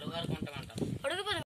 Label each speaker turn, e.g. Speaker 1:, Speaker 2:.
Speaker 1: lugar contra